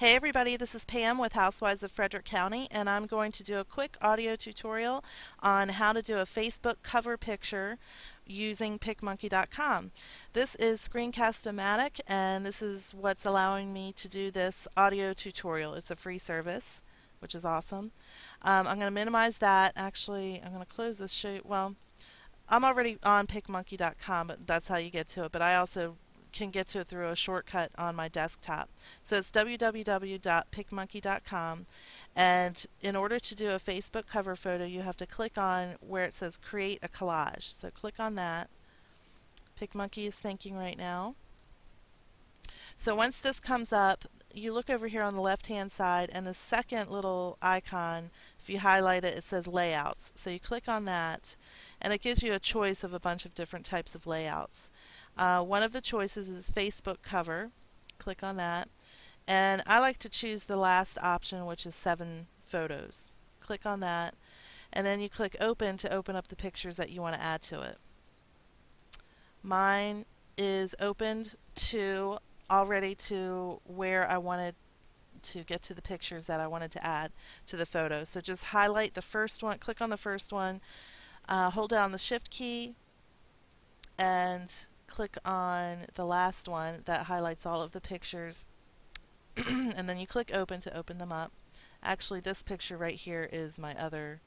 Hey everybody, this is Pam with Housewives of Frederick County and I'm going to do a quick audio tutorial on how to do a Facebook cover picture using PicMonkey.com. This is Screencast-O-Matic and this is what's allowing me to do this audio tutorial. It's a free service, which is awesome. Um, I'm going to minimize that. Actually, I'm going to close this show. Well, I'm already on PicMonkey.com, but that's how you get to it. But I also can get to it through a shortcut on my desktop. So it's www.picmonkey.com and in order to do a Facebook cover photo you have to click on where it says create a collage. So click on that. PicMonkey is thinking right now. So once this comes up you look over here on the left hand side and the second little icon if you highlight it it says layouts. So you click on that and it gives you a choice of a bunch of different types of layouts. Uh, one of the choices is Facebook cover. Click on that. And I like to choose the last option, which is seven photos. Click on that. And then you click open to open up the pictures that you want to add to it. Mine is opened to already to where I wanted to get to the pictures that I wanted to add to the photo. So just highlight the first one, click on the first one, uh, hold down the shift key, and click on the last one that highlights all of the pictures and then you click open to open them up. Actually this picture right here is my other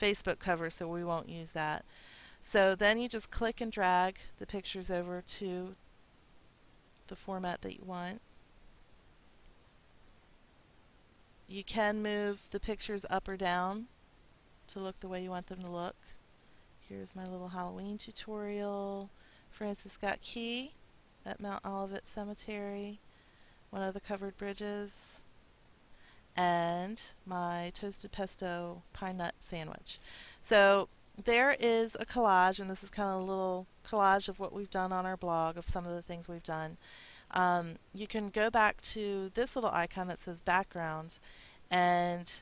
Facebook cover so we won't use that. So then you just click and drag the pictures over to the format that you want. You can move the pictures up or down to look the way you want them to look. Here's my little Halloween tutorial. Francis Scott Key at Mount Olivet Cemetery, one of the covered bridges, and my toasted pesto pine nut sandwich. So there is a collage, and this is kind of a little collage of what we've done on our blog, of some of the things we've done. Um, you can go back to this little icon that says background, and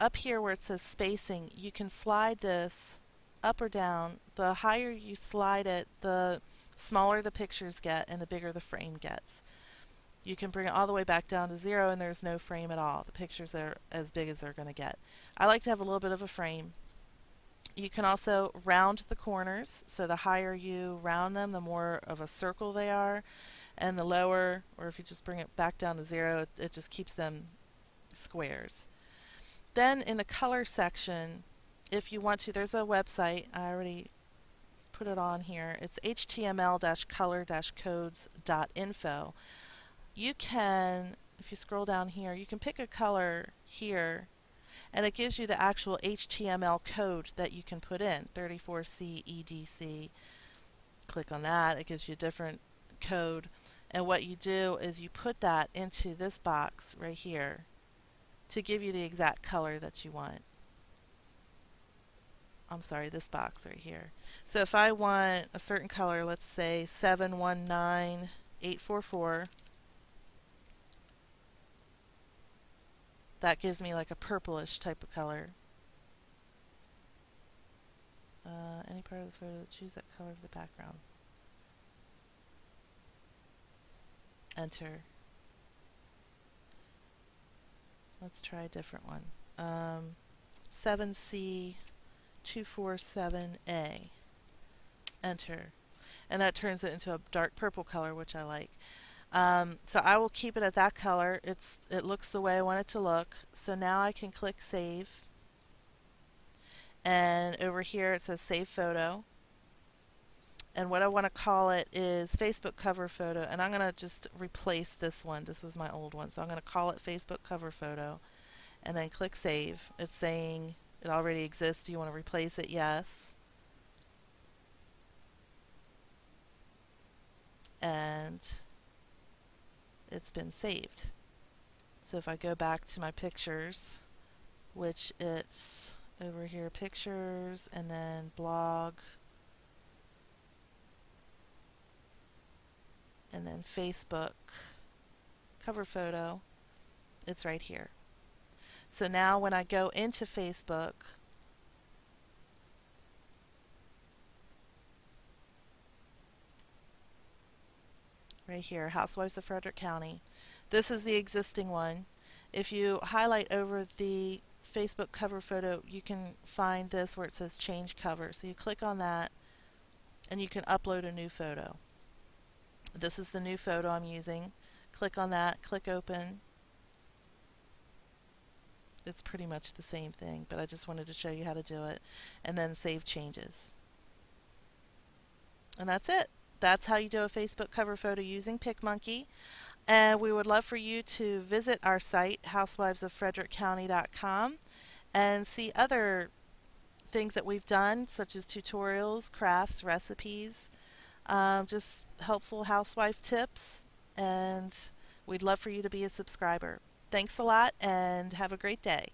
up here where it says spacing, you can slide this up or down, the higher you slide it, the smaller the pictures get and the bigger the frame gets. You can bring it all the way back down to zero and there's no frame at all. The pictures are as big as they're going to get. I like to have a little bit of a frame. You can also round the corners, so the higher you round them, the more of a circle they are, and the lower, or if you just bring it back down to zero, it, it just keeps them squares. Then in the color section, if you want to, there's a website, I already put it on here. It's html-color-codes.info. You can, if you scroll down here, you can pick a color here and it gives you the actual HTML code that you can put in, 34C EDC. Click on that, it gives you a different code. And what you do is you put that into this box right here to give you the exact color that you want. I'm sorry, this box right here. So if I want a certain color, let's say 719844, that gives me like a purplish type of color. Uh, any part of the photo, choose that color of the background. Enter. Let's try a different one. Um, 7C 247A. Enter. And that turns it into a dark purple color, which I like. Um, so I will keep it at that color. It's It looks the way I want it to look. So now I can click Save. And over here it says Save Photo. And what I want to call it is Facebook cover photo. And I'm going to just replace this one. This was my old one. So I'm going to call it Facebook cover photo. And then click Save. It's saying it already exists. Do you want to replace it? Yes. And it's been saved. So if I go back to my pictures, which it's over here, pictures, and then blog, and then Facebook cover photo, it's right here. So now when I go into Facebook, right here, Housewives of Frederick County, this is the existing one. If you highlight over the Facebook cover photo, you can find this where it says change cover. So you click on that and you can upload a new photo. This is the new photo I'm using. Click on that, click open. It's pretty much the same thing, but I just wanted to show you how to do it. And then save changes. And that's it. That's how you do a Facebook cover photo using PicMonkey. And we would love for you to visit our site, housewivesoffrederickcounty.com, and see other things that we've done, such as tutorials, crafts, recipes, um, just helpful housewife tips. And we'd love for you to be a subscriber. Thanks a lot and have a great day.